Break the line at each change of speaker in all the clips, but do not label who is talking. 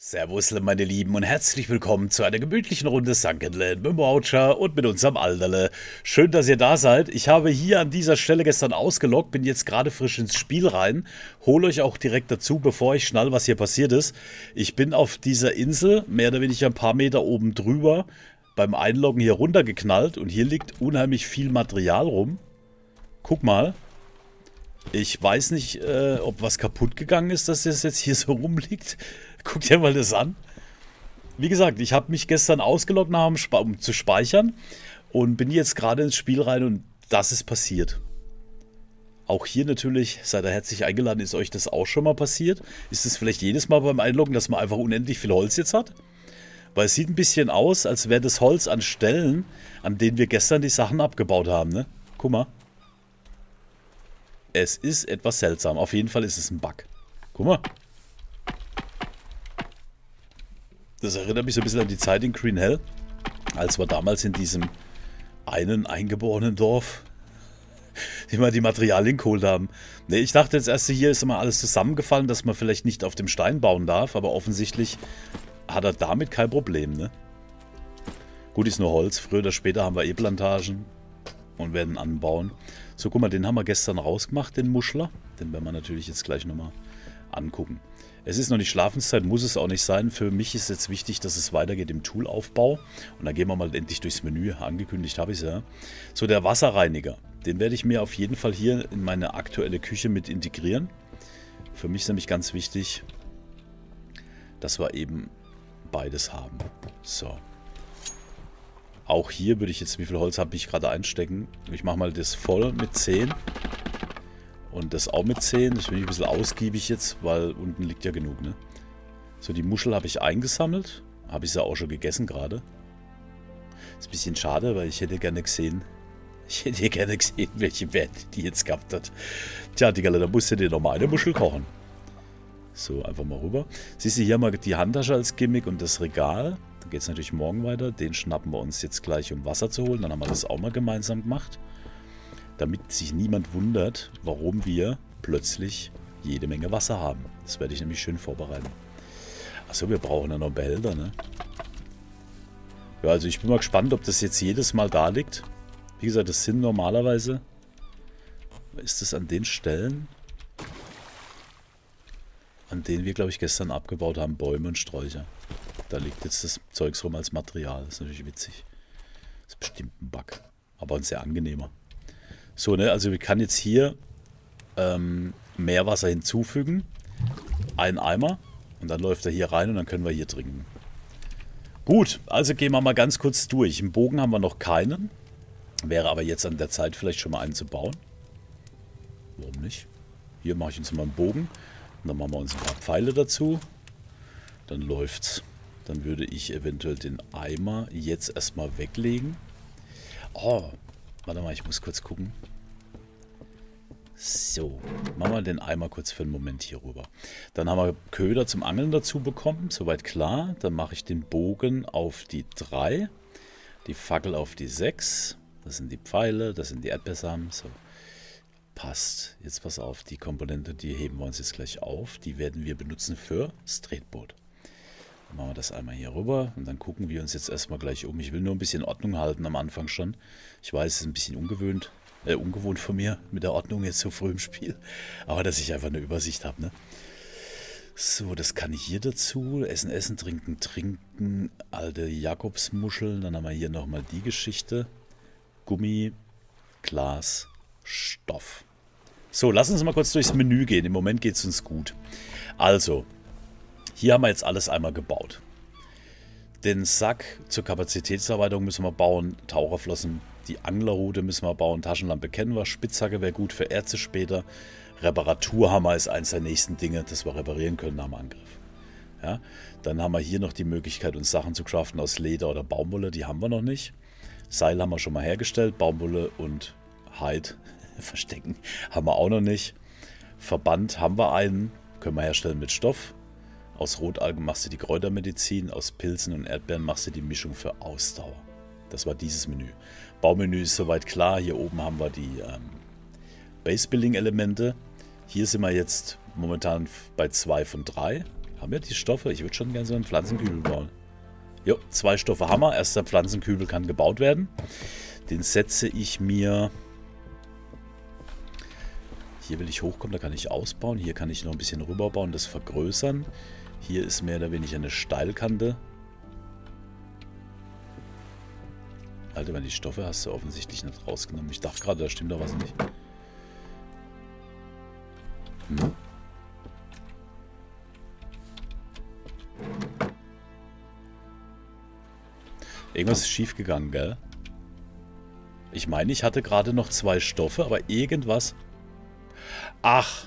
Servus, meine Lieben, und herzlich willkommen zu einer gemütlichen Runde Sunkenland mit Voucher und mit unserem Alderle. Schön, dass ihr da seid. Ich habe hier an dieser Stelle gestern ausgeloggt, bin jetzt gerade frisch ins Spiel rein. Hole euch auch direkt dazu, bevor ich schnall, was hier passiert ist. Ich bin auf dieser Insel, mehr oder weniger ein paar Meter oben drüber, beim Einloggen hier runtergeknallt und hier liegt unheimlich viel Material rum. Guck mal. Ich weiß nicht, äh, ob was kaputt gegangen ist, dass das jetzt hier so rumliegt. Guck dir mal das an. Wie gesagt, ich habe mich gestern ausgeloggt, um zu speichern. Und bin jetzt gerade ins Spiel rein und das ist passiert. Auch hier natürlich seid ihr herzlich eingeladen. Ist euch das auch schon mal passiert? Ist es vielleicht jedes Mal beim Einloggen, dass man einfach unendlich viel Holz jetzt hat? Weil es sieht ein bisschen aus, als wäre das Holz an Stellen, an denen wir gestern die Sachen abgebaut haben. Ne? Guck mal. Es ist etwas seltsam. Auf jeden Fall ist es ein Bug. Guck mal. Das erinnert mich so ein bisschen an die Zeit in Green Hell, als wir damals in diesem einen eingeborenen Dorf immer die Materialien geholt haben. Nee, ich dachte jetzt erst, hier ist immer alles zusammengefallen, dass man vielleicht nicht auf dem Stein bauen darf, aber offensichtlich hat er damit kein Problem, ne? Gut, ist nur Holz. Früher oder später haben wir eh Plantagen und werden anbauen. So, guck mal, den haben wir gestern rausgemacht, den Muschler. Den werden wir natürlich jetzt gleich nochmal angucken. Es ist noch nicht Schlafenszeit, muss es auch nicht sein. Für mich ist jetzt wichtig, dass es weitergeht im Toolaufbau. Und dann gehen wir mal endlich durchs Menü. Angekündigt habe ich es ja. So, der Wasserreiniger. Den werde ich mir auf jeden Fall hier in meine aktuelle Küche mit integrieren. Für mich ist nämlich ganz wichtig, dass wir eben beides haben. So. Auch hier würde ich jetzt, wie viel Holz habe ich gerade einstecken? Ich mache mal das voll mit 10. Und das auch mit 10. Das bin ich ein bisschen ausgiebig jetzt, weil unten liegt ja genug, ne? So, die Muschel habe ich eingesammelt. Habe ich sie auch schon gegessen gerade. Ist ein bisschen schade, weil ich hätte gerne gesehen, ich hätte gerne gesehen, welche Werte die jetzt gehabt hat. Tja, Digga, da musst du dir nochmal eine Muschel kochen. So, einfach mal rüber. Siehst du hier mal die Handtasche als Gimmick und das Regal. Dann geht es natürlich morgen weiter. Den schnappen wir uns jetzt gleich, um Wasser zu holen. Dann haben wir das auch mal gemeinsam gemacht damit sich niemand wundert, warum wir plötzlich jede Menge Wasser haben. Das werde ich nämlich schön vorbereiten. Achso, wir brauchen ja noch Behälter, ne? Ja, also ich bin mal gespannt, ob das jetzt jedes Mal da liegt. Wie gesagt, das sind normalerweise... Ist das an den Stellen, an denen wir, glaube ich, gestern abgebaut haben, Bäume und Sträucher. Da liegt jetzt das Zeugs rum als Material. Das ist natürlich witzig. Das ist bestimmt ein Bug. Aber ein sehr angenehmer. So, ne, also wir kann jetzt hier ähm, Meerwasser hinzufügen. Ein Eimer. Und dann läuft er hier rein und dann können wir hier trinken. Gut, also gehen wir mal ganz kurz durch. Im Bogen haben wir noch keinen. Wäre aber jetzt an der Zeit vielleicht schon mal einen zu bauen. Warum nicht? Hier mache ich uns mal einen Bogen. Und dann machen wir uns ein paar Pfeile dazu. Dann läuft's. Dann würde ich eventuell den Eimer jetzt erstmal weglegen. Oh, Warte mal, ich muss kurz gucken. So, machen wir den Eimer kurz für einen Moment hier rüber. Dann haben wir Köder zum Angeln dazu bekommen, soweit klar. Dann mache ich den Bogen auf die 3, die Fackel auf die 6. Das sind die Pfeile, das sind die Erdbeersamen. So, passt. Jetzt pass auf, die Komponente, die heben wir uns jetzt gleich auf. Die werden wir benutzen für das Tretboot. Dann machen wir das einmal hier rüber und dann gucken wir uns jetzt erstmal gleich um. Ich will nur ein bisschen Ordnung halten am Anfang schon. Ich weiß, es ist ein bisschen ungewöhnt, äh, ungewohnt von mir mit der Ordnung jetzt so früh im Spiel. Aber dass ich einfach eine Übersicht habe, ne? So, das kann ich hier dazu. Essen, essen, trinken, trinken. Alte Jakobsmuscheln. Dann haben wir hier nochmal die Geschichte. Gummi, Glas, Stoff. So, lass uns mal kurz durchs Menü gehen. Im Moment geht es uns gut. Also, hier haben wir jetzt alles einmal gebaut. Den Sack zur Kapazitätserweiterung müssen wir bauen, Taucherflossen, die Anglerrute müssen wir bauen, Taschenlampe kennen wir, Spitzhacke wäre gut für Erze später. Reparaturhammer ist eins der nächsten Dinge, das wir reparieren können nach dem Angriff. Ja, dann haben wir hier noch die Möglichkeit, uns Sachen zu craften aus Leder oder Baumwolle, die haben wir noch nicht. Seil haben wir schon mal hergestellt, Baumwolle und Hide verstecken haben wir auch noch nicht. Verband haben wir einen, können wir herstellen mit Stoff. Aus Rotalgen machst du die Kräutermedizin, aus Pilzen und Erdbeeren machst du die Mischung für Ausdauer. Das war dieses Menü. Baumenü ist soweit klar. Hier oben haben wir die ähm, Base-Building-Elemente. Hier sind wir jetzt momentan bei 2 von 3. Haben wir die Stoffe? Ich würde schon gerne so einen Pflanzenkübel bauen. Jo, zwei Stoffe Hammer. Erster Pflanzenkübel kann gebaut werden. Den setze ich mir... Hier will ich hochkommen, da kann ich ausbauen. Hier kann ich noch ein bisschen rüberbauen, das vergrößern. Hier ist mehr oder weniger eine Steilkante. Alter, wenn die Stoffe hast du offensichtlich nicht rausgenommen. Ich dachte gerade, da stimmt doch was nicht. Hm? Irgendwas ist schief gegangen, gell? Ich meine, ich hatte gerade noch zwei Stoffe, aber irgendwas... Ach!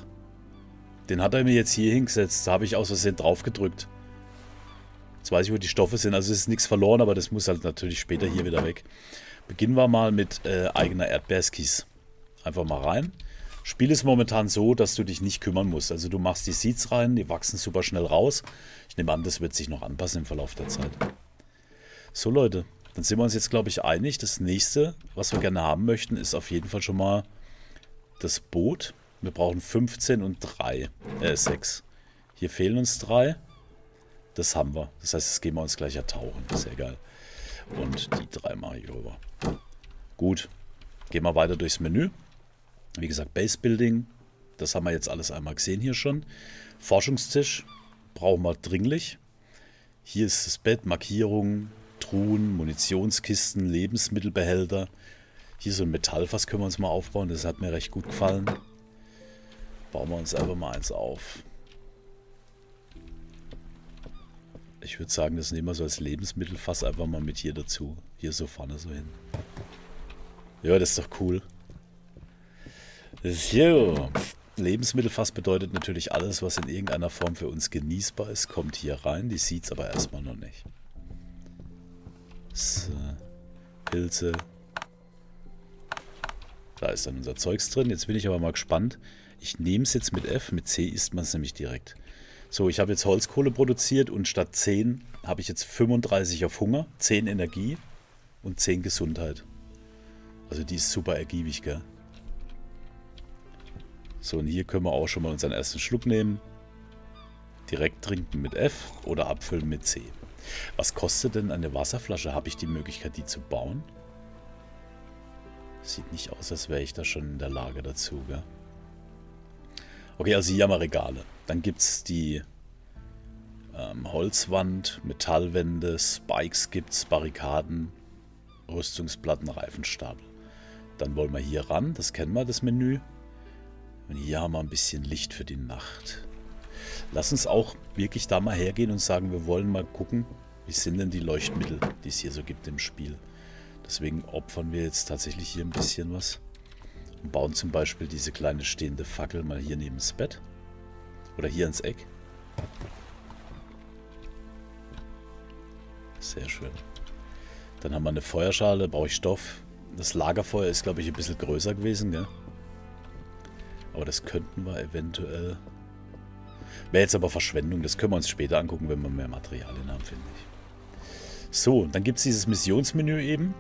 Den hat er mir jetzt hier hingesetzt. Da habe ich aus Versehen drauf gedrückt. Jetzt weiß ich, wo die Stoffe sind. Also es ist nichts verloren, aber das muss halt natürlich später hier wieder weg. Beginnen wir mal mit äh, eigener Erdbeerskis. Einfach mal rein. Spiel ist momentan so, dass du dich nicht kümmern musst. Also du machst die Seeds rein, die wachsen super schnell raus. Ich nehme an, das wird sich noch anpassen im Verlauf der Zeit. So Leute, dann sind wir uns jetzt glaube ich einig. Das nächste, was wir gerne haben möchten, ist auf jeden Fall schon mal das Boot. Wir brauchen 15 und 3, äh 6. Hier fehlen uns 3. Das haben wir. Das heißt, das gehen wir uns gleich ertauchen. Sehr geil. Und die 3 mache ich rüber. Gut, gehen wir weiter durchs Menü. Wie gesagt, Base Building. Das haben wir jetzt alles einmal gesehen hier schon. Forschungstisch brauchen wir dringlich. Hier ist das Bett, Markierungen, Truhen, Munitionskisten, Lebensmittelbehälter. Hier so ein Metallfass können wir uns mal aufbauen. Das hat mir recht gut gefallen. Bauen wir uns einfach mal eins auf. Ich würde sagen, das nehmen wir so als Lebensmittelfass einfach mal mit hier dazu. Hier so vorne so hin. Ja, das ist doch cool. So. Lebensmittelfass bedeutet natürlich alles, was in irgendeiner Form für uns genießbar ist, kommt hier rein. Die sieht es aber erstmal noch nicht. So. Pilze. Da ist dann unser Zeugs drin. Jetzt bin ich aber mal gespannt. Ich nehme es jetzt mit F, mit C isst man es nämlich direkt. So, ich habe jetzt Holzkohle produziert und statt 10 habe ich jetzt 35 auf Hunger, 10 Energie und 10 Gesundheit. Also die ist super ergiebig, gell? So, und hier können wir auch schon mal unseren ersten Schluck nehmen. Direkt trinken mit F oder abfüllen mit C. Was kostet denn eine Wasserflasche? Habe ich die Möglichkeit, die zu bauen? Sieht nicht aus, als wäre ich da schon in der Lage dazu, gell? Okay, also hier haben wir Regale. Dann gibt es die ähm, Holzwand, Metallwände, Spikes gibt es, Barrikaden, Rüstungsplatten, Reifenstapel. Dann wollen wir hier ran, das kennen wir, das Menü. Und hier haben wir ein bisschen Licht für die Nacht. Lass uns auch wirklich da mal hergehen und sagen, wir wollen mal gucken, wie sind denn die Leuchtmittel, die es hier so gibt im Spiel. Deswegen opfern wir jetzt tatsächlich hier ein bisschen was. Und bauen zum Beispiel diese kleine stehende Fackel mal hier neben das Bett. Oder hier ins Eck. Sehr schön. Dann haben wir eine Feuerschale, brauche ich Stoff. Das Lagerfeuer ist, glaube ich, ein bisschen größer gewesen, gell? Aber das könnten wir eventuell... Wäre jetzt aber Verschwendung. Das können wir uns später angucken, wenn wir mehr Materialien haben, finde ich. So, dann gibt es dieses Missionsmenü eben.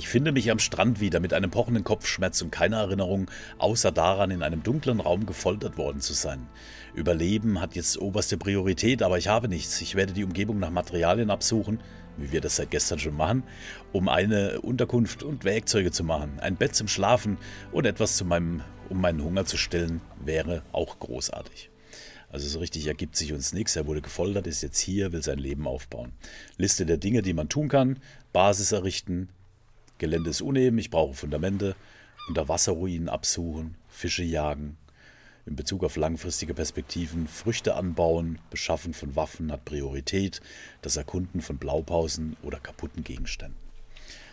Ich finde mich am Strand wieder mit einem pochenden Kopfschmerz und keiner Erinnerung, außer daran, in einem dunklen Raum gefoltert worden zu sein. Überleben hat jetzt oberste Priorität, aber ich habe nichts. Ich werde die Umgebung nach Materialien absuchen, wie wir das seit gestern schon machen, um eine Unterkunft und Werkzeuge zu machen. Ein Bett zum Schlafen und etwas zu meinem, um meinen Hunger zu stillen, wäre auch großartig. Also so richtig ergibt sich uns nichts. Er wurde gefoltert, ist jetzt hier, will sein Leben aufbauen. Liste der Dinge, die man tun kann. Basis errichten. Gelände ist uneben, ich brauche Fundamente. Unterwasserruinen absuchen. Fische jagen. In Bezug auf langfristige Perspektiven Früchte anbauen, Beschaffen von Waffen hat Priorität, das Erkunden von Blaupausen oder kaputten Gegenständen.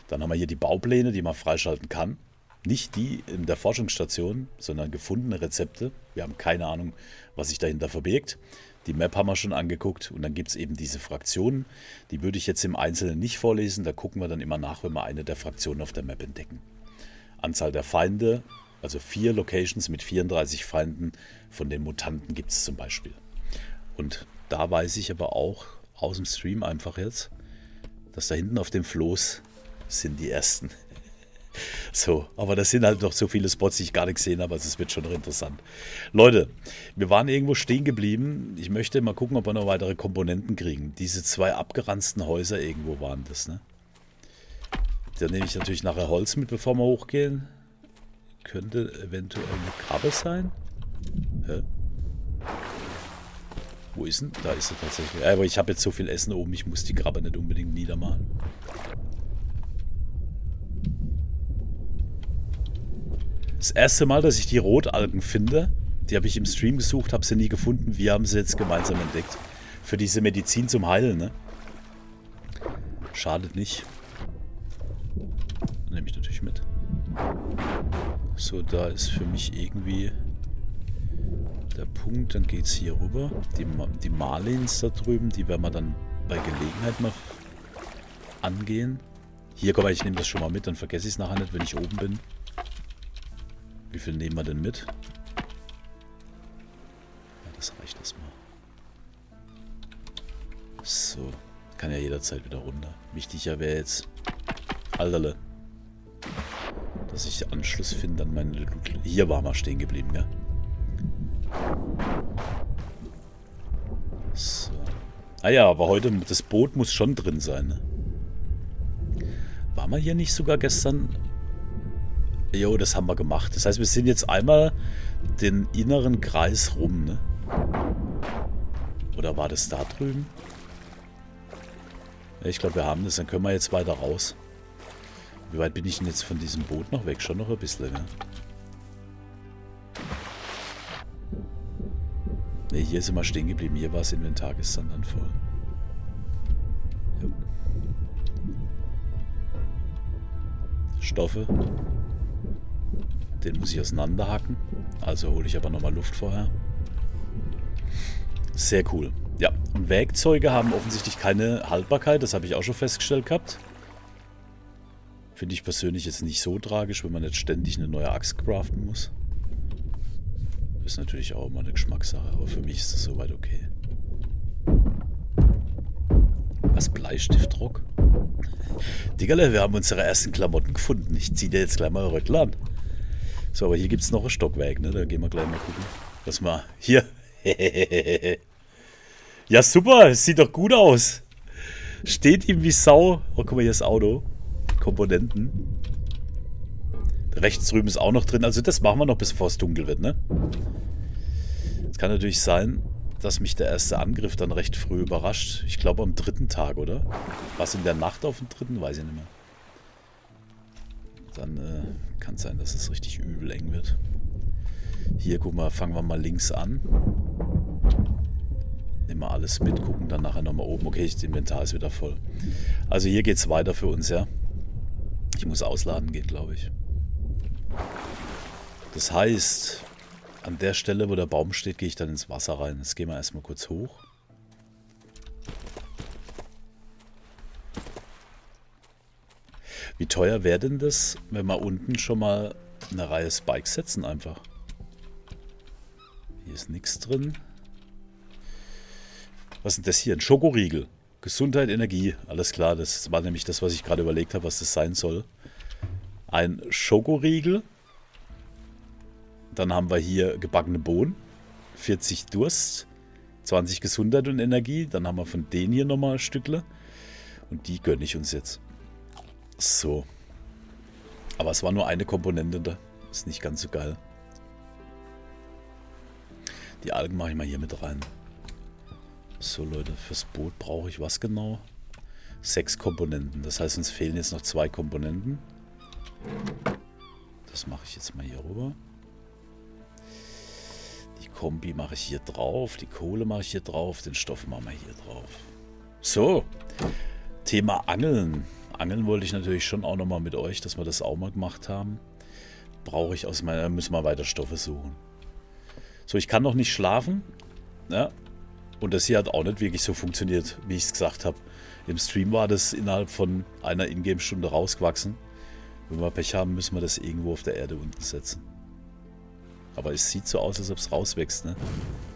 Dann haben wir hier die Baupläne, die man freischalten kann. Nicht die in der Forschungsstation, sondern gefundene Rezepte. Wir haben keine Ahnung, was sich dahinter verbirgt. Die Map haben wir schon angeguckt und dann gibt es eben diese Fraktionen. Die würde ich jetzt im Einzelnen nicht vorlesen, da gucken wir dann immer nach, wenn wir eine der Fraktionen auf der Map entdecken. Anzahl der Feinde, also vier Locations mit 34 Feinden von den Mutanten gibt es zum Beispiel. Und da weiß ich aber auch aus dem Stream einfach jetzt, dass da hinten auf dem Floß sind die ersten. So, aber das sind halt noch so viele Spots, die ich gar nicht gesehen habe, also es wird schon interessant. Leute, wir waren irgendwo stehen geblieben. Ich möchte mal gucken, ob wir noch weitere Komponenten kriegen. Diese zwei abgeranzten Häuser irgendwo waren das, ne? Da nehme ich natürlich nachher Holz mit, bevor wir hochgehen. Könnte eventuell eine Krabbe sein. Hä? Wo ist denn? Da ist sie tatsächlich. Aber ich habe jetzt so viel Essen oben, ich muss die Krabbe nicht unbedingt niedermachen. Das erste Mal, dass ich die Rotalgen finde, die habe ich im Stream gesucht, habe sie nie gefunden. Wir haben sie jetzt gemeinsam entdeckt. Für diese Medizin zum Heilen, ne? Schadet nicht. Nehme ich natürlich mit. So, da ist für mich irgendwie der Punkt. Dann geht es hier rüber. Die, die Marlins da drüben, die werden wir dann bei Gelegenheit mal angehen. Hier, komm ich nehme das schon mal mit, dann vergesse ich es nachher nicht, wenn ich oben bin. Wie viel nehmen wir denn mit? Ja, das reicht erstmal. So. Kann ja jederzeit wieder runter. Wichtiger wäre jetzt... Alterle. Dass ich Anschluss finde an meine Loot. Hier war mal stehen geblieben, gell? So. Ah ja, aber heute, das Boot muss schon drin sein, ne? War man hier nicht sogar gestern Jo, das haben wir gemacht. Das heißt, wir sind jetzt einmal den inneren Kreis rum, ne? Oder war das da drüben? Ja, ich glaube, wir haben das. Dann können wir jetzt weiter raus. Wie weit bin ich denn jetzt von diesem Boot noch weg? Schon noch ein bisschen, ne? Ne, hier sind wir stehen geblieben. Hier war das Inventar gestern dann voll. Jo. Stoffe. Den muss ich auseinanderhacken. Also hole ich aber nochmal Luft vorher. Sehr cool. Ja, und Werkzeuge haben offensichtlich keine Haltbarkeit. Das habe ich auch schon festgestellt gehabt. Finde ich persönlich jetzt nicht so tragisch, wenn man nicht ständig eine neue Axt craften muss. Ist natürlich auch immer eine Geschmackssache, aber für mich ist das soweit okay. Was, Bleistiftdruck? Diggerle, wir haben unsere ersten Klamotten gefunden. Ich ziehe dir jetzt gleich mal Röttl an. So, aber hier gibt es noch ein Stockwerk, ne? Da gehen wir gleich mal gucken. Was mal. Hier. ja, super. Sieht doch gut aus. Steht ihm wie Sau. Oh, guck mal, hier ist das Auto. Komponenten. Rechts drüben ist auch noch drin. Also das machen wir noch, bevor es dunkel wird, ne? Es kann natürlich sein, dass mich der erste Angriff dann recht früh überrascht. Ich glaube am dritten Tag, oder? Was in der Nacht auf dem dritten? Weiß ich nicht mehr. Dann äh, kann es sein, dass es richtig übel eng wird. Hier, guck mal, fangen wir mal links an. Nehmen wir alles mit, gucken dann nachher nochmal oben. Okay, das Inventar ist wieder voll. Also hier geht es weiter für uns, ja. Ich muss ausladen gehen, glaube ich. Das heißt, an der Stelle, wo der Baum steht, gehe ich dann ins Wasser rein. Jetzt gehen wir erstmal kurz hoch. Wie teuer wäre denn das, wenn wir unten schon mal eine Reihe Spikes setzen einfach? Hier ist nichts drin. Was ist das hier? Ein Schokoriegel. Gesundheit, Energie. Alles klar, das war nämlich das, was ich gerade überlegt habe, was das sein soll. Ein Schokoriegel. Dann haben wir hier gebackene Bohnen. 40 Durst. 20 Gesundheit und Energie. Dann haben wir von denen hier nochmal Stückle. Und die gönne ich uns jetzt. So. Aber es war nur eine Komponente da. Ist nicht ganz so geil. Die Algen mache ich mal hier mit rein. So Leute, fürs Boot brauche ich was genau? Sechs Komponenten. Das heißt, uns fehlen jetzt noch zwei Komponenten. Das mache ich jetzt mal hier rüber. Die Kombi mache ich hier drauf. Die Kohle mache ich hier drauf. Den Stoff machen wir hier drauf. So. Thema Angeln. Angeln wollte ich natürlich schon auch nochmal mit euch, dass wir das auch mal gemacht haben. Brauche ich aus meiner, müssen wir weiter Stoffe suchen. So, ich kann noch nicht schlafen. Ja. Und das hier hat auch nicht wirklich so funktioniert, wie ich es gesagt habe. Im Stream war das innerhalb von einer Ingame-Stunde rausgewachsen. Wenn wir Pech haben, müssen wir das irgendwo auf der Erde unten setzen. Aber es sieht so aus, als ob es rauswächst, ne?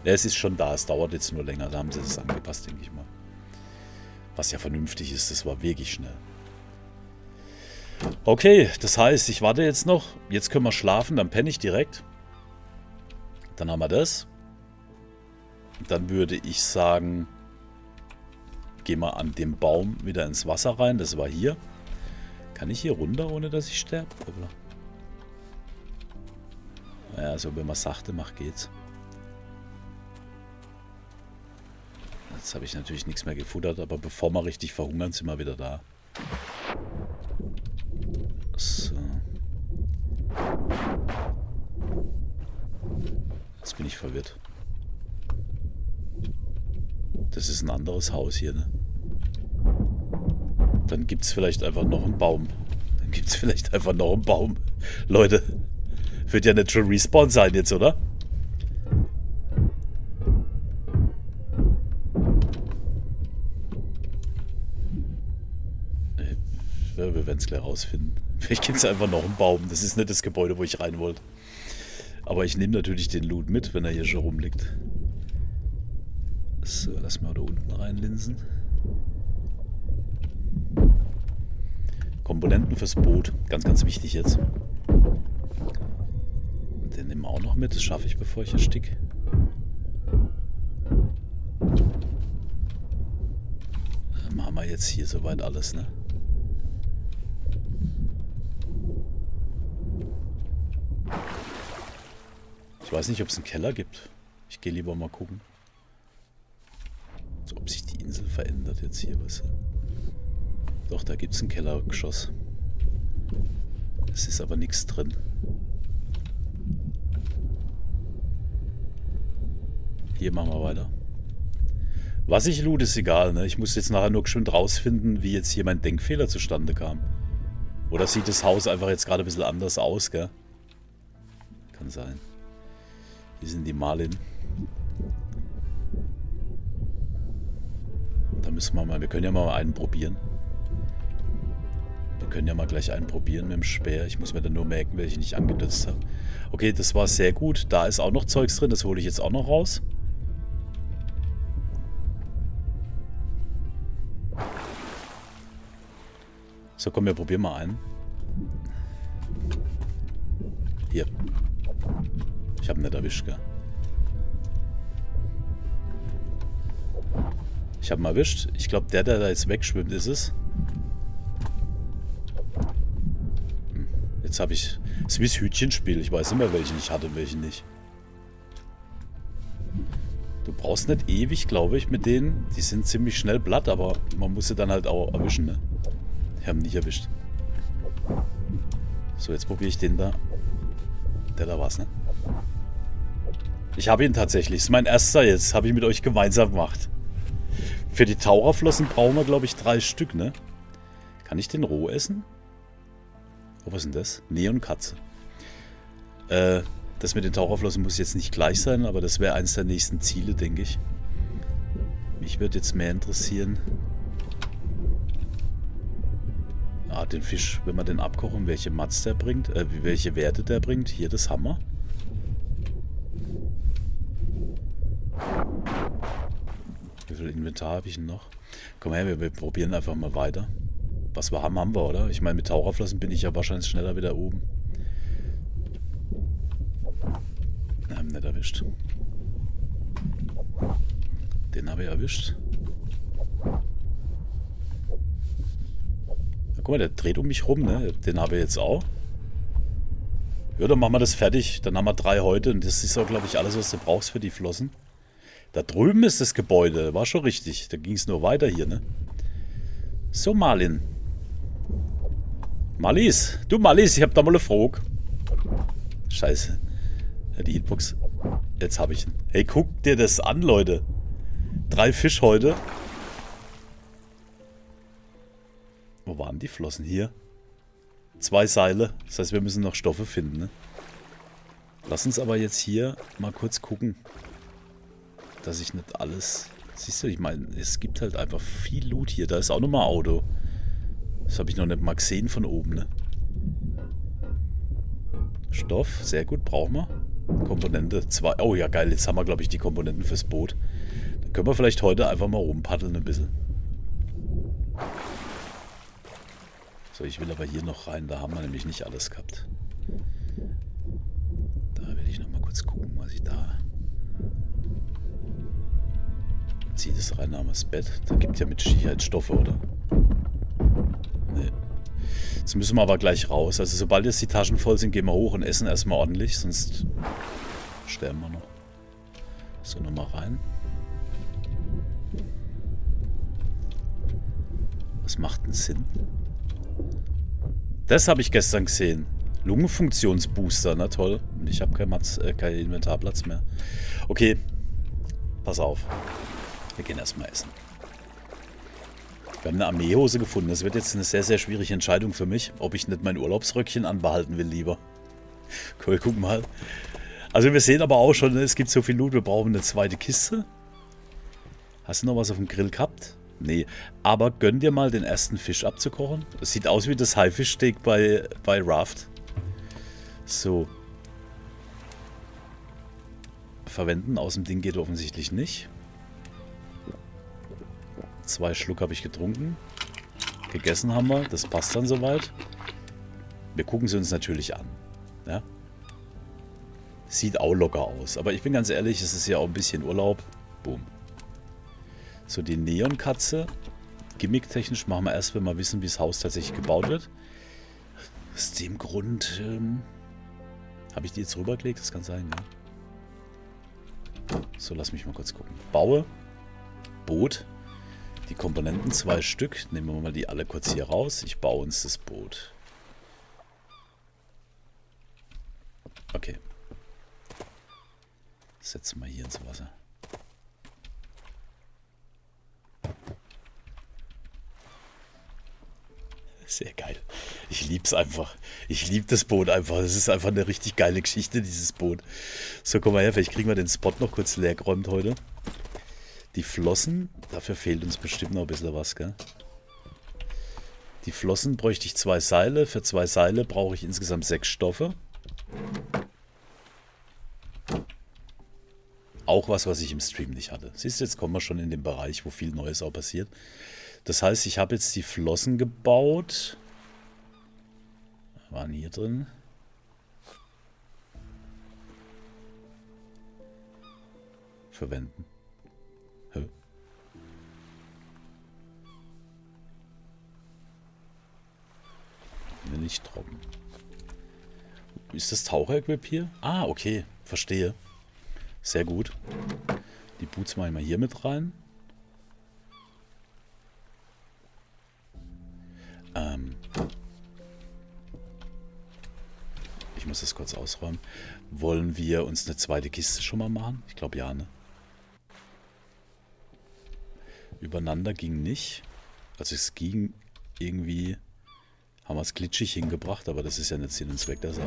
Ja, es ist schon da, es dauert jetzt nur länger. Da haben sie das angepasst, denke ich mal. Was ja vernünftig ist, das war wirklich schnell. Okay, das heißt, ich warte jetzt noch. Jetzt können wir schlafen, dann penne ich direkt. Dann haben wir das. Dann würde ich sagen, gehen wir an dem Baum wieder ins Wasser rein. Das war hier. Kann ich hier runter, ohne dass ich sterbe? Ja, also wenn man sachte macht, geht's. Jetzt habe ich natürlich nichts mehr gefuttert, aber bevor wir richtig verhungern, sind wir wieder da. So. Jetzt bin ich verwirrt. Das ist ein anderes Haus hier, ne? Dann gibt es vielleicht einfach noch einen Baum. Dann gibt es vielleicht einfach noch einen Baum. Leute, wird ja schon Respawn sein jetzt, oder? Ja, wir werden es gleich rausfinden. Vielleicht gibt es einfach noch einen Baum. Das ist nicht das Gebäude, wo ich rein wollte. Aber ich nehme natürlich den Loot mit, wenn er hier schon rumliegt. So, lass mal da unten reinlinsen. Komponenten fürs Boot. Ganz, ganz wichtig jetzt. Den nehmen wir auch noch mit. Das schaffe ich, bevor ich ersticke. Dann haben wir jetzt hier soweit alles, ne? Ich weiß nicht, ob es einen Keller gibt. Ich gehe lieber mal gucken. So, ob sich die Insel verändert jetzt hier, was? Doch, da gibt es ein Kellergeschoss. Es ist aber nichts drin. Hier machen wir weiter. Was ich loot, ist egal. Ne? Ich muss jetzt nachher nur schön rausfinden, wie jetzt hier mein Denkfehler zustande kam. Oder sieht das Haus einfach jetzt gerade ein bisschen anders aus, gell? Kann sein. Hier sind die Malin. Da müssen wir mal, wir können ja mal einen probieren. Wir können ja mal gleich einen probieren mit dem Speer. Ich muss mir dann nur merken, welche ich nicht angedützt habe. Okay, das war sehr gut. Da ist auch noch Zeugs drin, das hole ich jetzt auch noch raus. So, komm, wir probieren mal einen. Hier. Ich habe ihn nicht erwischt, gell? Ich habe ihn erwischt. Ich glaube, der, der da jetzt wegschwimmt, ist es. Hm. Jetzt habe ich... Es ist wie das Hütchenspiel. Ich weiß immer, welchen ich hatte und welchen nicht. Du brauchst nicht ewig, glaube ich, mit denen. Die sind ziemlich schnell blatt, aber man muss sie dann halt auch erwischen, ne? Die haben nicht erwischt. So, jetzt probiere ich den da. Der da war's, ne? Ich habe ihn tatsächlich. Das ist mein erster jetzt. Habe ich mit euch gemeinsam gemacht. Für die Taucherflossen brauchen wir, glaube ich, drei Stück, ne? Kann ich den roh essen? Oh, was ist denn das? Neonkatze. Äh, das mit den Taucherflossen muss jetzt nicht gleich sein, aber das wäre eines der nächsten Ziele, denke ich. Mich würde jetzt mehr interessieren... Ah, den Fisch, wenn wir den abkochen, welche Mats der bringt, äh, welche Werte der bringt. Hier das Hammer. Wie viel Inventar habe ich denn noch? Komm her, wir, wir, probieren einfach mal weiter. Was wir haben, haben wir, oder? Ich meine, mit Taucherflossen bin ich ja wahrscheinlich schneller wieder oben. Na, haben nicht erwischt. Den habe ich erwischt. Na, guck mal, der dreht um mich rum, ne? Den habe ich jetzt auch. Ja, dann machen wir das fertig. Dann haben wir drei heute und das ist auch, glaube ich, alles, was du brauchst für die Flossen. Da drüben ist das Gebäude. War schon richtig. Da ging es nur weiter hier, ne? So, Marlin. Malis. Du, Malis, ich hab da mal eine Frage. Scheiße. Ja, die Hitbox. Jetzt habe ich ihn. Hey, guck dir das an, Leute. Drei Fisch heute. Wo waren die Flossen? Hier. Zwei Seile. Das heißt, wir müssen noch Stoffe finden, ne? Lass uns aber jetzt hier mal kurz gucken dass ich nicht alles... Siehst du, ich meine, es gibt halt einfach viel Loot hier. Da ist auch nochmal Auto. Das habe ich noch nicht mal gesehen von oben, ne? Stoff, sehr gut, brauchen wir. Komponente 2. Oh ja, geil, jetzt haben wir, glaube ich, die Komponenten fürs Boot. Dann können wir vielleicht heute einfach mal rumpaddeln ein bisschen. So, ich will aber hier noch rein. Da haben wir nämlich nicht alles gehabt. Da will ich noch mal kurz gucken, was ich da... Rein das Bett. Da gibt ja mit Sicherheit Stoffe, oder? Nee. Jetzt müssen wir aber gleich raus. Also sobald jetzt die Taschen voll sind, gehen wir hoch und essen erstmal ordentlich. Sonst sterben wir noch. So, nochmal rein. Was macht denn Sinn? Das habe ich gestern gesehen. Lungenfunktionsbooster, na toll. Und ich habe keinen äh, kein Inventarplatz mehr. Okay, pass auf. Wir gehen erstmal essen. Wir haben eine Armeehose gefunden. Das wird jetzt eine sehr, sehr schwierige Entscheidung für mich, ob ich nicht mein Urlaubsröckchen anbehalten will lieber. Cool, guck mal. Also wir sehen aber auch schon, es gibt so viel Loot, wir brauchen eine zweite Kiste. Hast du noch was auf dem Grill gehabt? Nee, aber gönn dir mal den ersten Fisch abzukochen. Das sieht aus wie das Haifischsteak bei, bei Raft. So. Verwenden aus dem Ding geht offensichtlich nicht. Zwei Schluck habe ich getrunken. Gegessen haben wir. Das passt dann soweit. Wir gucken sie uns natürlich an. Ja? Sieht auch locker aus. Aber ich bin ganz ehrlich, es ist ja auch ein bisschen Urlaub. Boom. So, die Neonkatze. Gimmicktechnisch machen wir erst, wenn wir wissen, wie das Haus tatsächlich gebaut wird. Aus dem Grund... Ähm, Habe ich die jetzt rübergelegt? Das kann sein, ja. So, lass mich mal kurz gucken. Baue. Boot. Die Komponenten, zwei Stück. Nehmen wir mal die alle kurz hier raus. Ich baue uns das Boot. Okay. Setzen wir hier ins Wasser. Sehr geil. Ich lieb's einfach. Ich liebe das Boot einfach. Das ist einfach eine richtig geile Geschichte, dieses Boot. So, komm mal her. Vielleicht kriegen wir den Spot noch kurz leer geräumt heute. Die Flossen, dafür fehlt uns bestimmt noch ein bisschen was, gell? Die Flossen bräuchte ich zwei Seile. Für zwei Seile brauche ich insgesamt sechs Stoffe. Auch was, was ich im Stream nicht hatte. Siehst du, jetzt kommen wir schon in den Bereich, wo viel Neues auch passiert. Das heißt, ich habe jetzt die Flossen gebaut. Waren hier drin. Verwenden. Hä? Nicht trocken. Ist das Taucherequip hier? Ah, okay. Verstehe. Sehr gut. Die Boots mache ich mal hier mit rein. Ähm ich muss das kurz ausräumen. Wollen wir uns eine zweite Kiste schon mal machen? Ich glaube ja, ne? Übereinander ging nicht. Also es ging irgendwie... Haben wir es glitschig hingebracht, aber das ist ja nicht Sinn und Zweck der Sache.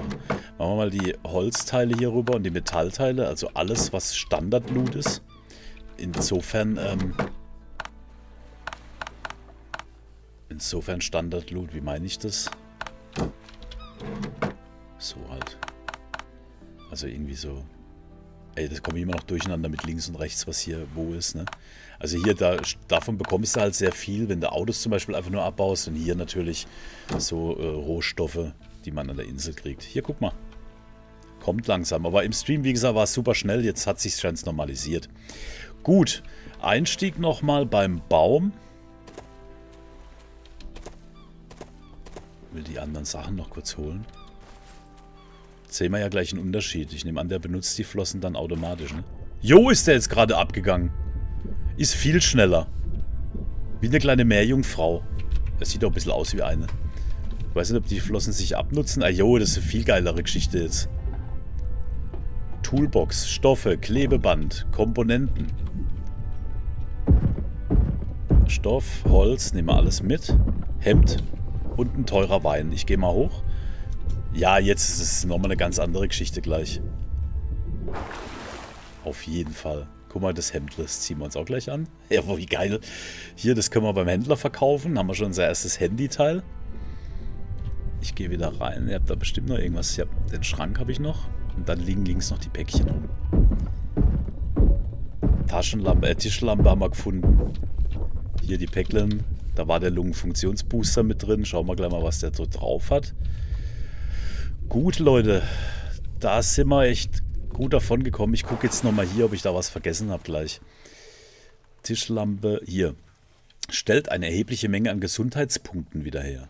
Machen wir mal die Holzteile hier rüber und die Metallteile, also alles, was Standard-Loot ist. Insofern ähm, Insofern Standard-Loot, wie meine ich das? So halt. Also irgendwie so... Ey, das komme ich immer noch durcheinander mit links und rechts, was hier wo ist, ne? Also hier, da, davon bekommst du halt sehr viel, wenn du Autos zum Beispiel einfach nur abbaust. Und hier natürlich so äh, Rohstoffe, die man an der Insel kriegt. Hier, guck mal. Kommt langsam. Aber im Stream, wie gesagt, war es super schnell. Jetzt hat sich ganz normalisiert. Gut. Einstieg nochmal beim Baum. will die anderen Sachen noch kurz holen. Sehen wir ja gleich einen Unterschied. Ich nehme an, der benutzt die Flossen dann automatisch, ne? Jo, ist der jetzt gerade abgegangen. Ist viel schneller. Wie eine kleine Meerjungfrau. Das sieht doch ein bisschen aus wie eine. Ich weiß nicht, ob die Flossen sich abnutzen. Ah, jo, das ist eine viel geilere Geschichte jetzt. Toolbox, Stoffe, Klebeband, Komponenten. Stoff, Holz, nehmen wir alles mit. Hemd, und ein teurer Wein. Ich gehe mal hoch. Ja, jetzt ist es nochmal eine ganz andere Geschichte gleich. Auf jeden Fall. Guck mal, das Hemd, das ziehen wir uns auch gleich an. Ja, wie geil. Hier, das können wir beim Händler verkaufen. Haben wir schon unser erstes Handyteil. Ich gehe wieder rein. Ihr habt da bestimmt noch irgendwas. Ja, den Schrank habe ich noch. Und dann liegen links noch die Päckchen rum. Taschenlampe, äh, Tischlampe haben wir gefunden. Hier die Päcklen Da war der Lungenfunktionsbooster mit drin. Schauen wir gleich mal, was der so drauf hat. Gut, Leute. Da sind wir echt gut davon gekommen. Ich gucke jetzt nochmal hier, ob ich da was vergessen habe gleich. Tischlampe hier. Stellt eine erhebliche Menge an Gesundheitspunkten wieder her.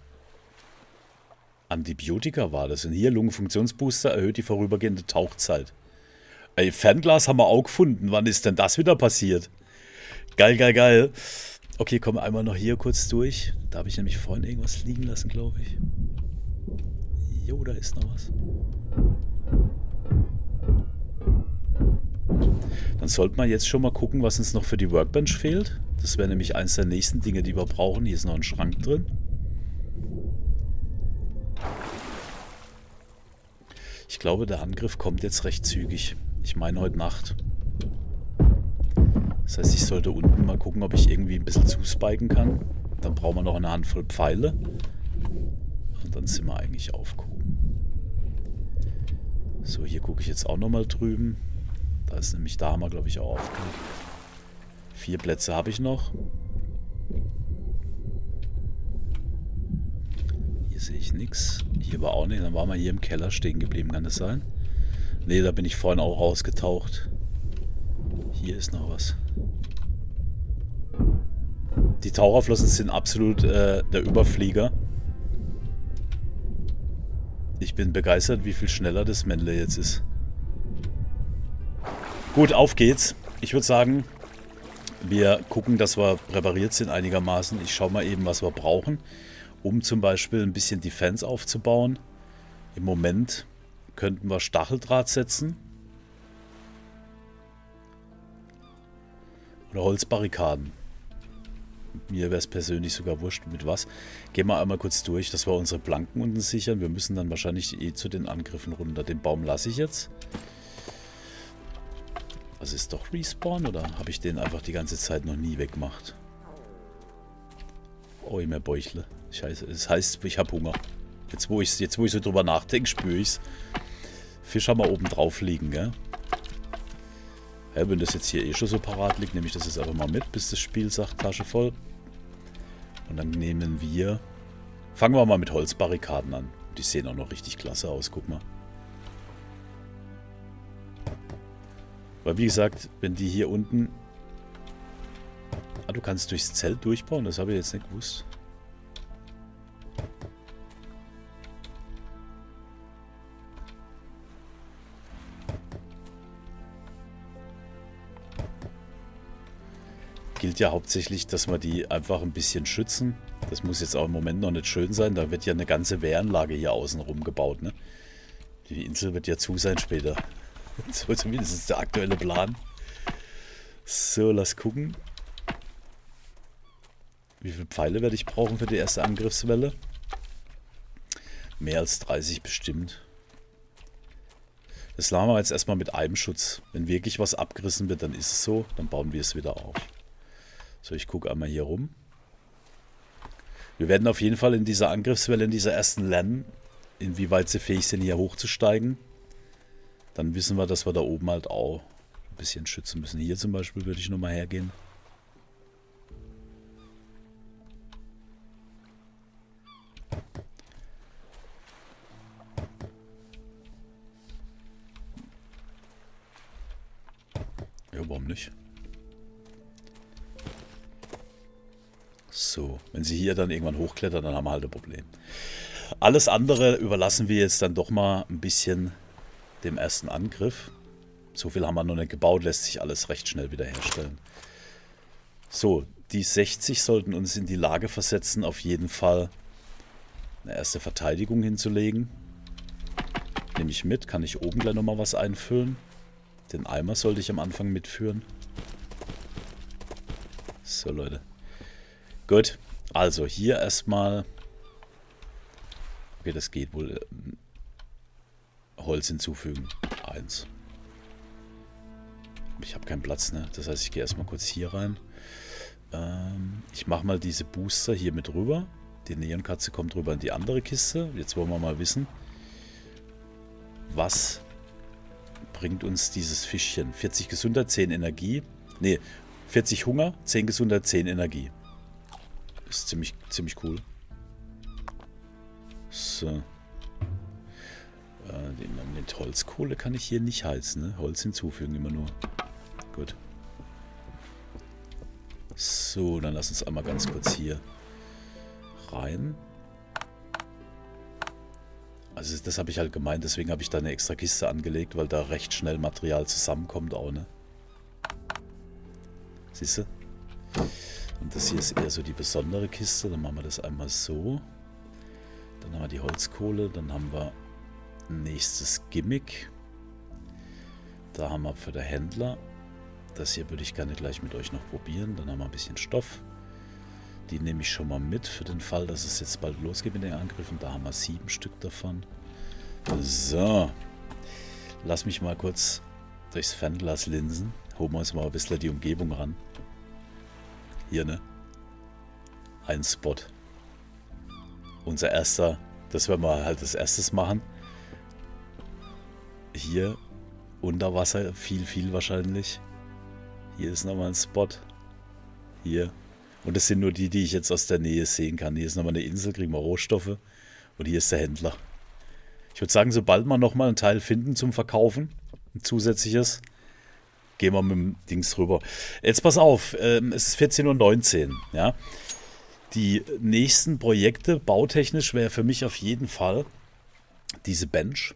Antibiotika war das. Und hier Lungenfunktionsbooster erhöht die vorübergehende Tauchzeit. Ey, Fernglas haben wir auch gefunden. Wann ist denn das wieder passiert? Geil, geil, geil. Okay, wir einmal noch hier kurz durch. Da habe ich nämlich vorhin irgendwas liegen lassen, glaube ich. Jo, da ist noch was. Dann sollte man jetzt schon mal gucken, was uns noch für die Workbench fehlt. Das wäre nämlich eins der nächsten Dinge, die wir brauchen. Hier ist noch ein Schrank drin. Ich glaube, der Angriff kommt jetzt recht zügig. Ich meine heute Nacht. Das heißt, ich sollte unten mal gucken, ob ich irgendwie ein bisschen zuspiken kann. Dann brauchen wir noch eine Handvoll Pfeile. Und dann sind wir eigentlich aufgehoben. So, hier gucke ich jetzt auch nochmal drüben. Da ist nämlich, da haben wir glaube ich auch aufgehört. Vier Plätze habe ich noch. Hier sehe ich nichts. Hier war auch nicht. Dann waren wir hier im Keller stehen geblieben, kann das sein? Ne, da bin ich vorhin auch rausgetaucht. Hier ist noch was. Die Taucherflossen sind absolut äh, der Überflieger. Ich bin begeistert, wie viel schneller das Männle jetzt ist. Gut, auf geht's. Ich würde sagen, wir gucken, dass wir präpariert sind einigermaßen. Ich schaue mal eben, was wir brauchen, um zum Beispiel ein bisschen Defense aufzubauen. Im Moment könnten wir Stacheldraht setzen. Oder Holzbarrikaden. Mir wäre es persönlich sogar wurscht, mit was. Gehen wir einmal kurz durch, dass wir unsere Planken unten sichern. Wir müssen dann wahrscheinlich eh zu den Angriffen runter. Den Baum lasse ich jetzt. Was ist doch Respawn oder habe ich den einfach die ganze Zeit noch nie weggemacht? Oh, mehr Bäuchle. Scheiße, das heißt, ich habe Hunger. Jetzt wo, ich, jetzt, wo ich so drüber nachdenke, spüre ich es. Fisch haben wir oben drauf liegen, gell? Ja, wenn das jetzt hier eh schon so parat liegt, nehme ich das jetzt einfach mal mit, bis das Spiel sagt, Tasche voll. Und dann nehmen wir... Fangen wir mal mit Holzbarrikaden an. Die sehen auch noch richtig klasse aus, guck mal. Weil wie gesagt, wenn die hier unten... Ah, du kannst durchs Zelt durchbauen, das habe ich jetzt nicht gewusst. Gilt ja hauptsächlich, dass wir die einfach ein bisschen schützen. Das muss jetzt auch im Moment noch nicht schön sein. Da wird ja eine ganze Wehranlage hier außenrum gebaut. Ne? Die Insel wird ja zu sein später. So zumindest ist der aktuelle Plan. So, lass gucken. Wie viele Pfeile werde ich brauchen für die erste Angriffswelle? Mehr als 30 bestimmt. Das laden wir jetzt erstmal mit einem Schutz. Wenn wirklich was abgerissen wird, dann ist es so. Dann bauen wir es wieder auf. So, ich gucke einmal hier rum. Wir werden auf jeden Fall in dieser Angriffswelle, in dieser ersten lernen, inwieweit sie fähig sind, hier hochzusteigen. Dann wissen wir, dass wir da oben halt auch ein bisschen schützen müssen. Hier zum Beispiel würde ich nochmal hergehen. Ja, warum nicht? So, wenn sie hier dann irgendwann hochklettern, dann haben wir halt ein Problem. Alles andere überlassen wir jetzt dann doch mal ein bisschen dem ersten Angriff. So viel haben wir noch nicht gebaut, lässt sich alles recht schnell wiederherstellen. So, die 60 sollten uns in die Lage versetzen, auf jeden Fall eine erste Verteidigung hinzulegen. Nehme ich mit, kann ich oben gleich nochmal was einfüllen. Den Eimer sollte ich am Anfang mitführen. So, Leute. Gut, also hier erstmal... Okay, das geht wohl. Ähm, Holz hinzufügen. Eins. Ich habe keinen Platz, ne? Das heißt, ich gehe erstmal kurz hier rein. Ähm, ich mache mal diese Booster hier mit rüber. Die Neonkatze kommt rüber in die andere Kiste. Jetzt wollen wir mal wissen, was bringt uns dieses Fischchen? 40 Gesundheit, 10 Energie. Ne, 40 Hunger, 10 Gesundheit, 10 Energie. Das ist ziemlich, ziemlich cool. So. Äh, mit Holzkohle kann ich hier nicht heizen, ne? Holz hinzufügen immer nur. Gut. So, dann lass uns einmal ganz kurz hier rein. Also das habe ich halt gemeint, deswegen habe ich da eine extra Kiste angelegt, weil da recht schnell Material zusammenkommt auch, ne? Siehst du? Und das hier ist eher so die besondere Kiste. Dann machen wir das einmal so. Dann haben wir die Holzkohle. Dann haben wir nächstes Gimmick. Da haben wir für den Händler. Das hier würde ich gerne gleich mit euch noch probieren. Dann haben wir ein bisschen Stoff. Die nehme ich schon mal mit für den Fall, dass es jetzt bald losgeht mit den Angriffen. Da haben wir sieben Stück davon. So. Lass mich mal kurz durchs Fernglas linsen. Holen wir uns mal ein bisschen die Umgebung ran. Hier, ne? Ein Spot. Unser erster, das werden wir halt als erstes machen. Hier unter Wasser, viel, viel wahrscheinlich. Hier ist nochmal ein Spot. Hier. Und das sind nur die, die ich jetzt aus der Nähe sehen kann. Hier ist nochmal eine Insel, kriegen wir Rohstoffe. Und hier ist der Händler. Ich würde sagen, sobald wir nochmal einen Teil finden zum Verkaufen, ein zusätzliches, gehen wir mit dem Dings rüber. Jetzt pass auf, ähm, es ist 14.19 Uhr. Ja? Die nächsten Projekte, bautechnisch, wäre für mich auf jeden Fall diese Bench.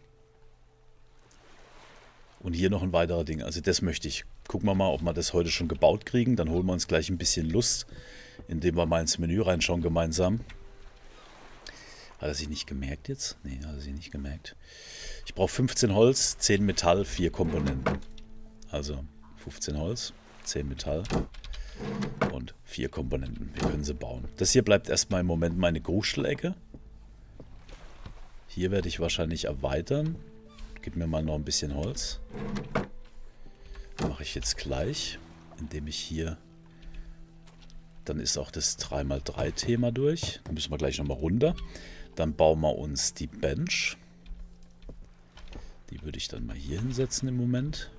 Und hier noch ein weiterer Ding. Also das möchte ich. Gucken wir mal, ob wir das heute schon gebaut kriegen. Dann holen wir uns gleich ein bisschen Lust, indem wir mal ins Menü reinschauen gemeinsam. Hat er sich nicht gemerkt jetzt? Nee, hat er sich nicht gemerkt. Ich brauche 15 Holz, 10 Metall, 4 Komponenten. Also 15 Holz, 10 Metall und 4 Komponenten. Wir können sie bauen. Das hier bleibt erstmal im Moment meine Gruschelecke. Hier werde ich wahrscheinlich erweitern. Gib mir mal noch ein bisschen Holz. Mache ich jetzt gleich, indem ich hier... Dann ist auch das 3x3 Thema durch. Dann müssen wir gleich nochmal runter. Dann bauen wir uns die Bench. Die würde ich dann mal hier hinsetzen im Moment.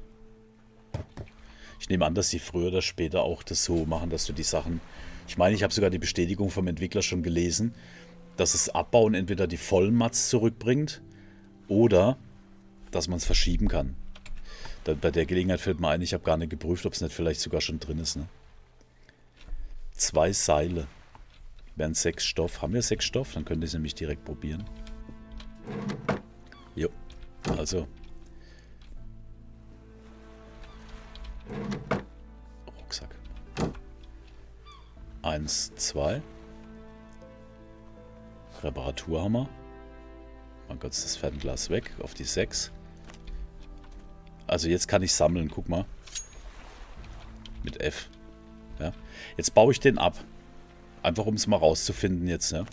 Ich nehme an, dass sie früher oder später auch das so machen, dass du die Sachen... Ich meine, ich habe sogar die Bestätigung vom Entwickler schon gelesen, dass das Abbauen entweder die Vollmats zurückbringt oder dass man es verschieben kann. Da, bei der Gelegenheit fällt mir ein, ich habe gar nicht geprüft, ob es nicht vielleicht sogar schon drin ist. Ne? Zwei Seile wären sechs Stoff. Haben wir sechs Stoff? Dann könnt ihr es nämlich direkt probieren. Jo, also 1, 2. Reparaturhammer. Mein Gott, ist das Fernglas weg. Auf die 6. Also jetzt kann ich sammeln, guck mal. Mit F. Ja. Jetzt baue ich den ab. Einfach um es mal rauszufinden jetzt. Ja.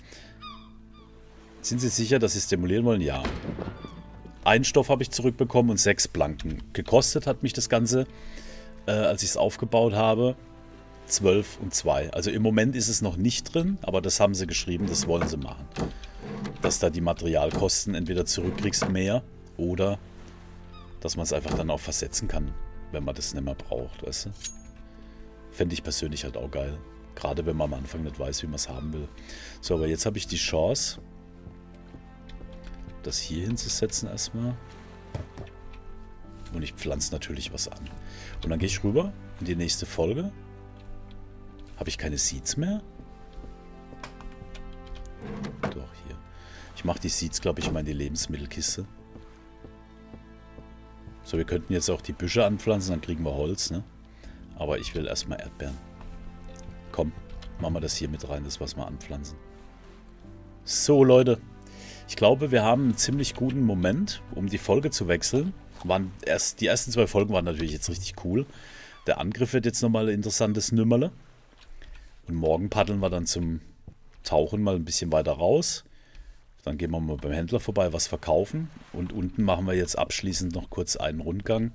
Sind Sie sicher, dass Sie es demolieren wollen? Ja. Einen Stoff habe ich zurückbekommen und sechs Blanken. Gekostet hat mich das Ganze, äh, als ich es aufgebaut habe, 12 und 2. Also im Moment ist es noch nicht drin, aber das haben sie geschrieben, das wollen sie machen. Dass da die Materialkosten entweder zurückkriegst mehr oder dass man es einfach dann auch versetzen kann, wenn man das nicht mehr braucht, weißt du? Fände ich persönlich halt auch geil. Gerade wenn man am Anfang nicht weiß, wie man es haben will. So, aber jetzt habe ich die Chance, das hier hinzusetzen erstmal. Und ich pflanze natürlich was an. Und dann gehe ich rüber in die nächste Folge. Habe ich keine Seeds mehr? Doch, hier. Ich mache die Seeds, glaube ich, mal in die Lebensmittelkiste. So, wir könnten jetzt auch die Büsche anpflanzen, dann kriegen wir Holz, ne? Aber ich will erstmal Erdbeeren. Komm, machen wir das hier mit rein, das was wir anpflanzen. So, Leute. Ich glaube, wir haben einen ziemlich guten Moment, um die Folge zu wechseln. Waren erst, die ersten zwei Folgen waren natürlich jetzt richtig cool. Der Angriff wird jetzt nochmal ein interessantes Nümmerle. Und morgen paddeln wir dann zum Tauchen mal ein bisschen weiter raus. Dann gehen wir mal beim Händler vorbei, was verkaufen. Und unten machen wir jetzt abschließend noch kurz einen Rundgang.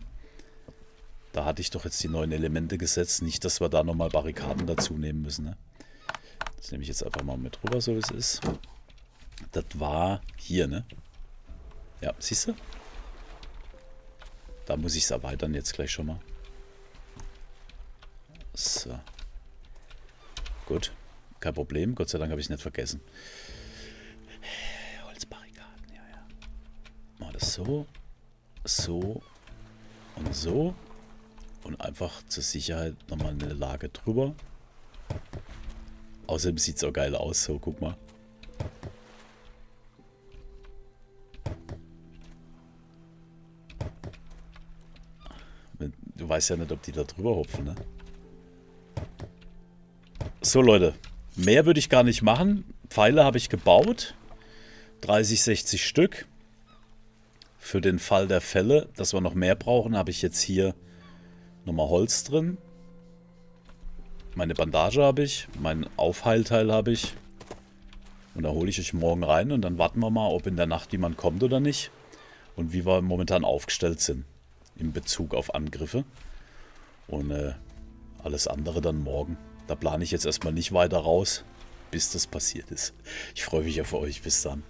Da hatte ich doch jetzt die neuen Elemente gesetzt. Nicht, dass wir da nochmal Barrikaden dazu nehmen müssen. Ne? Das nehme ich jetzt einfach mal mit rüber, so wie es ist. Das war hier, ne? Ja, siehst du? Da muss ich es erweitern jetzt gleich schon mal. So. Gut. kein Problem. Gott sei Dank habe ich es nicht vergessen. Holzbarrikaden, ja, ja. Mal das so, so und so. Und einfach zur Sicherheit nochmal eine Lage drüber. Außerdem sieht es auch geil aus, so, guck mal. Du weißt ja nicht, ob die da drüber hopfen, ne? So, Leute. Mehr würde ich gar nicht machen. Pfeile habe ich gebaut. 30, 60 Stück. Für den Fall der Fälle, dass wir noch mehr brauchen, habe ich jetzt hier nochmal Holz drin. Meine Bandage habe ich. Mein Aufheilteil habe ich. Und da hole ich euch morgen rein und dann warten wir mal, ob in der Nacht jemand kommt oder nicht. Und wie wir momentan aufgestellt sind. In Bezug auf Angriffe. Und äh, alles andere dann morgen. Da plane ich jetzt erstmal nicht weiter raus, bis das passiert ist. Ich freue mich auf euch. Bis dann.